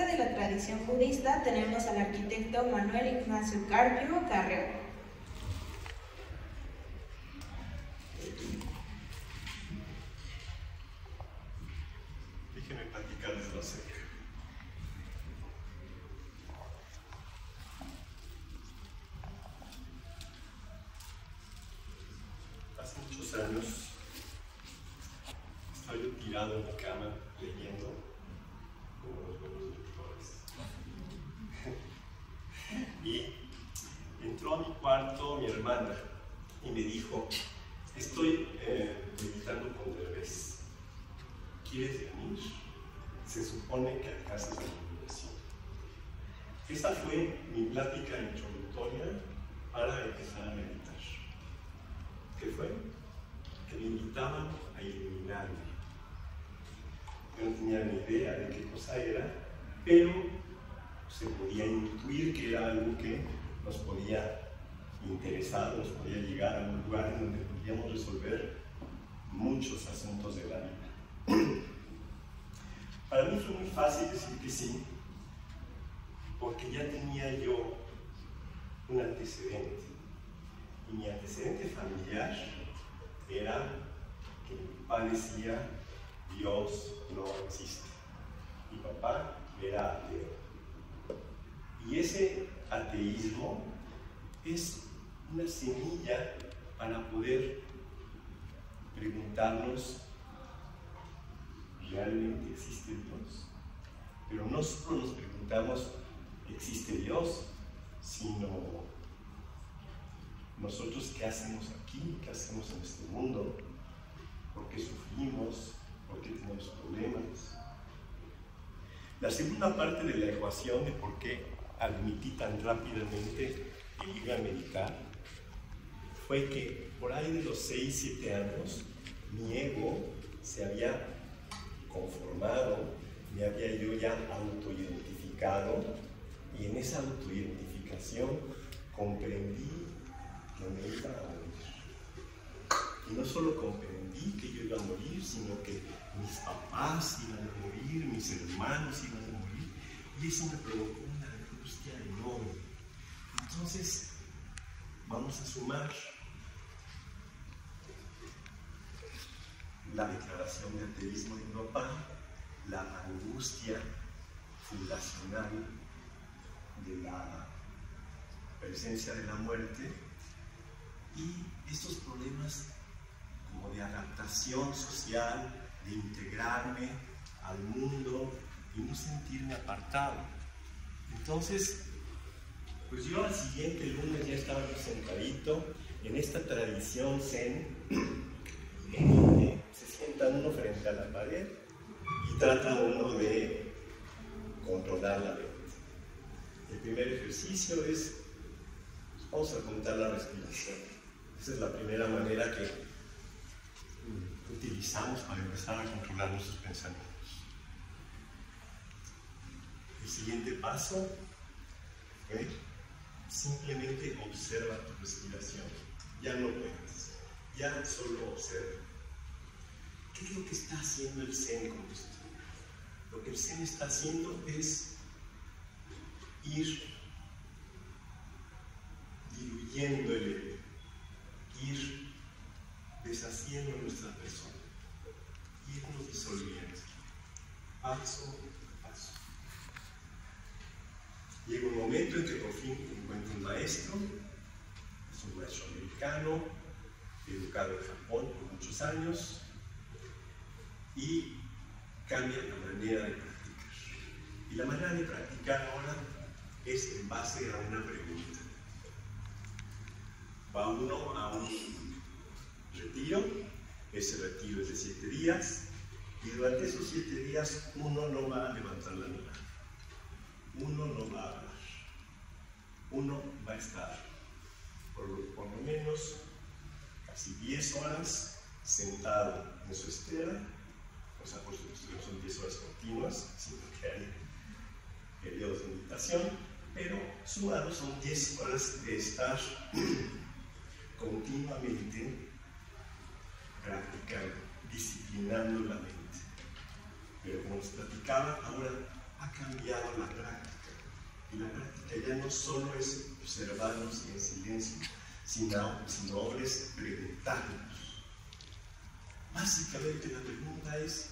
de la tradición budista tenemos al arquitecto Manuel Ignacio Carpio Carrero. Déjenme platicarles lo acerca. Hace muchos años estoy tirado en mi cama leyendo como los buenos lectores. y entró a mi cuarto mi hermana y me dijo, estoy eh, meditando con bebés. ¿Quieres venir? Se supone que alcanzas la iluminación. Esa fue mi plática introductoria para empezar a meditar. ¿Qué fue? Que me invitaban a iluminarme. Yo no tenía ni idea de qué cosa era, pero se podía intuir que era algo que nos podía interesar, nos podía llegar a un lugar en donde podíamos resolver muchos asuntos de la vida. Para mí fue muy fácil decir que sí, porque ya tenía yo un antecedente. Y mi antecedente familiar era que mi papá decía, Dios no existe. Mi papá era ateo. Y ese ateísmo es una semilla para poder preguntarnos, ¿realmente existe Dios? Pero no solo nos preguntamos, ¿existe Dios? Sino nosotros qué hacemos aquí, qué hacemos en este mundo, por qué sufrimos, por qué tenemos problemas. La segunda parte de la ecuación de por qué admití tan rápidamente que iba a meditar fue que por ahí de los 6, 7 años mi ego se había conformado, me había yo ya autoidentificado y en esa autoidentificación comprendí que me iba a morir. Y no solo comprendí que yo iba a morir, sino que mis papás iban a morir, mis hermanos iban a morir, y eso me provocó una angustia enorme. Entonces, vamos a sumar la declaración de ateísmo de papá, la angustia fundacional de la presencia de la muerte y estos problemas como de adaptación social, de integrarme al mundo y no sentirme apartado. Entonces, pues yo al siguiente lunes ya estaba sentadito en esta tradición zen, se sienta uno frente a la pared y trata uno de controlar la mente. El primer ejercicio es, vamos a contar la respiración. Esa es la primera manera que utilizamos para empezar a controlar nuestros pensamientos. El siguiente paso es simplemente observa tu respiración. Ya no puedes, ya solo observa. ¿Qué es lo que está haciendo el Zen con esto? Lo que el Zen está haciendo es ir diluyendo el ego, ir deshaciendo nuestra persona, irnos disolviendo, paso a paso. Llega un momento en que por fin encuentro un maestro, es un maestro americano, educado en Japón por muchos años, y cambia la manera de practicar. Y la manera de practicar ahora es en base a una pregunta. Va uno a un retiro, ese retiro es de siete días, y durante esos siete días uno no va a levantar la mirada, uno no va a hablar, uno va a estar por, lo menos casi 10 horas sentado en su estera, o sea, por supuesto no son 10 horas continuas, sino que hay periodos de meditación, pero sumado son 10 horas de estar continuamente practicando, disciplinando la mente. Pero como les platicaba, ahora ha cambiado la práctica. Y la práctica ya no solo es observarnos en silencio, sino, sino es preguntarnos. Básicamente la pregunta es,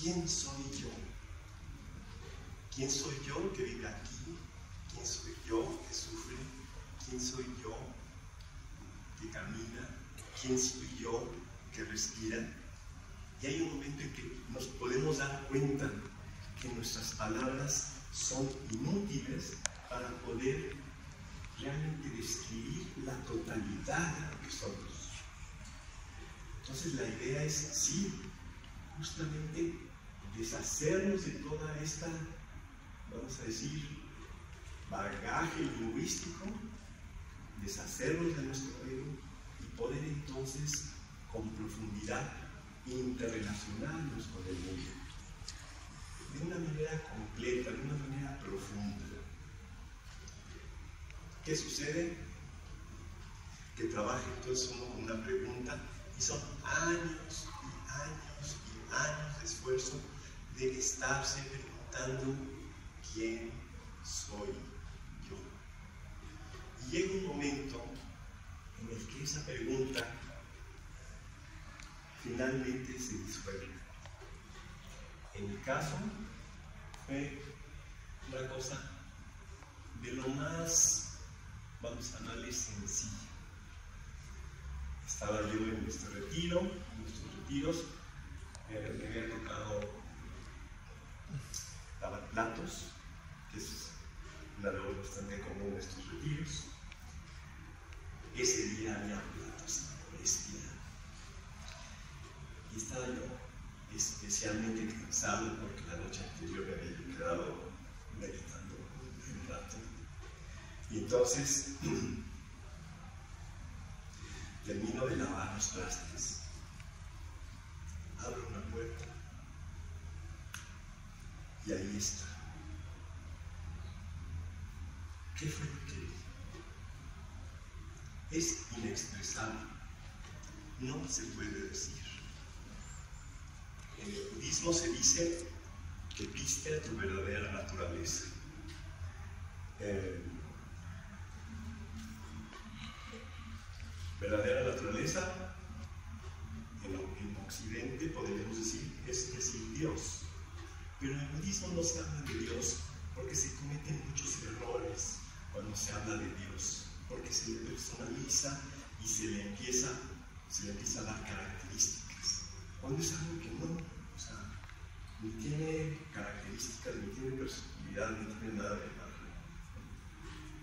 ¿quién soy yo? ¿Quién soy yo que vive aquí? ¿Quién soy yo que sufre? ¿Quién soy yo que camina? ¿Quién soy yo que respira? Y hay un momento en que nos podemos dar cuenta que nuestras palabras son inútiles para poder realmente describir la totalidad de lo que somos. Entonces la idea es, sí, justamente deshacernos de toda esta, vamos a decir, bagaje lingüístico, deshacernos de nuestro ego y poder entonces con profundidad interrelacionarnos con el mundo de una manera completa, de una manera profunda. ¿Qué sucede? Que trabaja entonces uno con una pregunta y son años y años y años de esfuerzo de estarse preguntando quién soy. Y llega un momento en el que esa pregunta finalmente se disuelve. En mi caso fue una cosa de lo más, vamos a llamarle sencilla. Estaba yo en nuestro retiro, en nuestros retiros, me había tocado lavar platos, que es una labor bastante común en estos retiros. Ese día había platos bestia. Y estaba yo especialmente cansado porque la noche anterior me había quedado meditando un rato. Y entonces termino de lavar los trastes, abro una puerta y ahí está. ¿Qué fue lo que vi? Es inexpresable, no se puede decir. En el budismo se dice que viste a tu verdadera naturaleza. Eh, verdadera naturaleza, en, en, Occidente podríamos decir, es decir Dios. Pero en el budismo no se habla de Dios porque se cometen muchos errores cuando se habla de Dios, porque se le personaliza y se le empieza a dar características. Cuando es algo que no, o sea, ni tiene características, ni tiene personalidad, ni tiene nada de malo.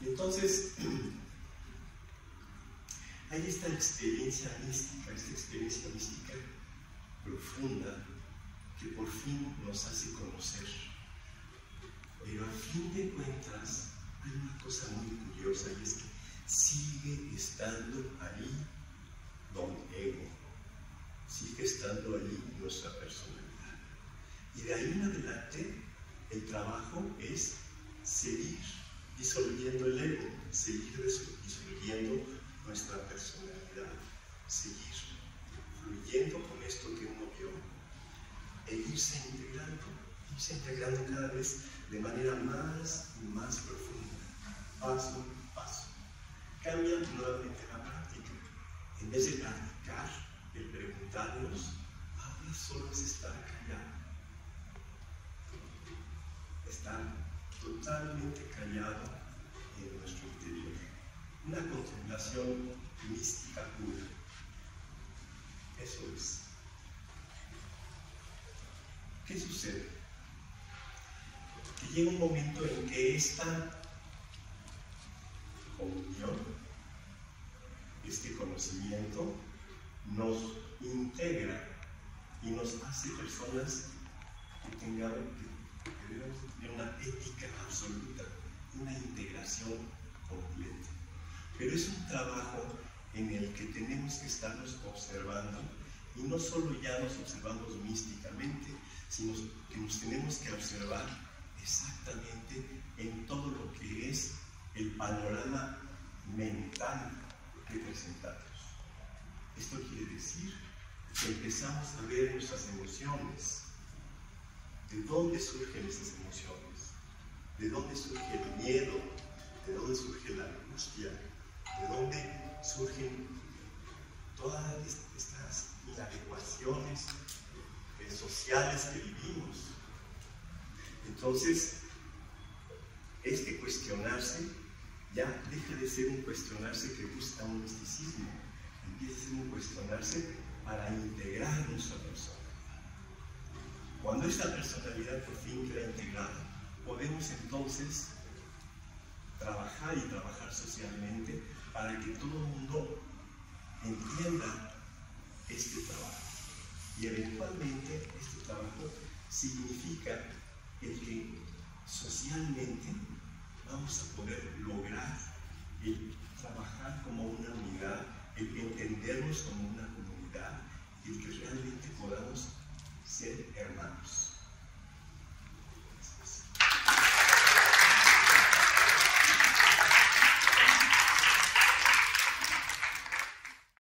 Y entonces, hay esta experiencia mística, esta experiencia mística profunda que por fin nos hace conocer. Pero a fin de cuentas, hay una cosa muy curiosa y es que sigue estando ahí don ego, sigue estando ahí nuestra personalidad. Y de ahí en adelante, el trabajo es seguir disolviendo el ego, seguir disolviendo nuestra personalidad, seguir fluyendo con esto que uno vio e irse integrando, irse integrando cada vez de manera más y más profunda, paso a paso. Cambia nuevamente la práctica. En vez de preguntarnos, ahora solo es estar callado. Estar totalmente callado en nuestro interior. Una contemplación mística pura. Eso es. ¿Qué sucede? Que llega un momento en que esta comunión, este conocimiento, nos integra y nos hace personas que tener una ética absoluta, una integración completa. Pero es un trabajo en el que tenemos que estarnos observando y no solo ya nos observamos místicamente, sino que nos tenemos que observar exactamente en todo lo que es el panorama mental que presentamos. Esto quiere decir empezamos a ver nuestras emociones, de dónde surgen esas emociones, de dónde surge el miedo, de dónde surge la angustia, de dónde surgen todas estas inadecuaciones sociales que vivimos. Entonces, este cuestionarse ya deja de ser un cuestionarse que busca un misticismo, empieza a ser un cuestionarse para integrar nuestra persona. Cuando esta personalidad por fin queda integrada, podemos entonces trabajar y trabajar socialmente para que todo el mundo entienda este trabajo. Y eventualmente este trabajo significa el que socialmente vamos a poder lograr el trabajar como una unidad, el entendernos como una y que realmente podamos ser hermanos.